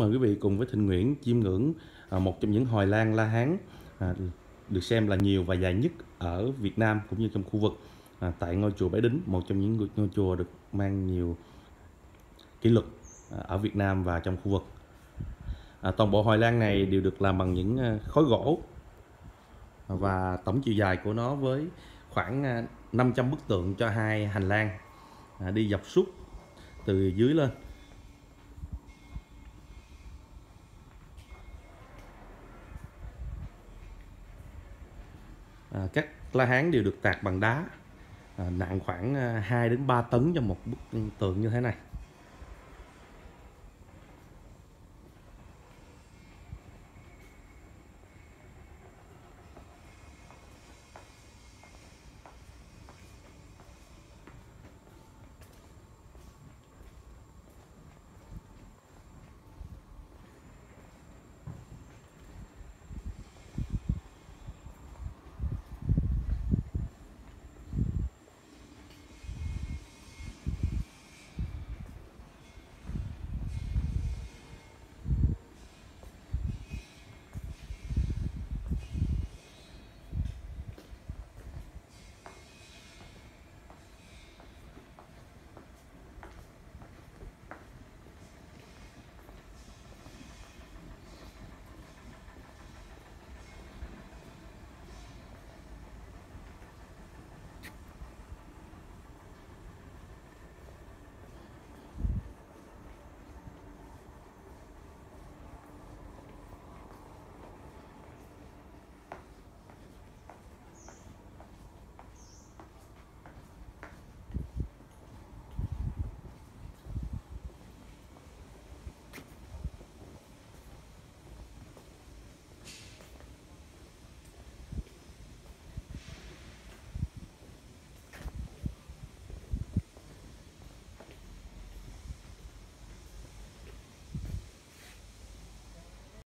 mời quý vị cùng với Thịnh Nguyễn chiêm ngưỡng à, một trong những hồi lan La Hán à, được xem là nhiều và dài nhất ở Việt Nam cũng như trong khu vực à, tại ngôi chùa Bái Đính, một trong những ngôi, chùa được mang nhiều kỷ lục ở Việt Nam và trong khu vực. Toàn bộ hồi lan này đều được làm bằng những khối gỗ và tổng chiều dài của nó với khoảng 500 bức tượng cho hai hành lang đi dọc suốt từ dưới lên. À, các la hán đều được tạc bằng đá. À, nặng khoảng ờ, 2 đến 3 tấn cho một bức tượng như thế này.